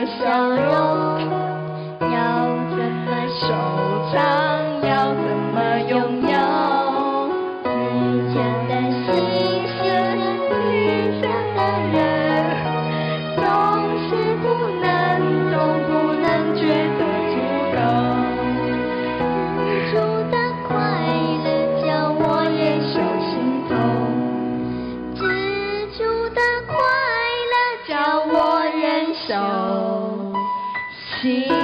的笑容要怎么收藏要怎么拥有？she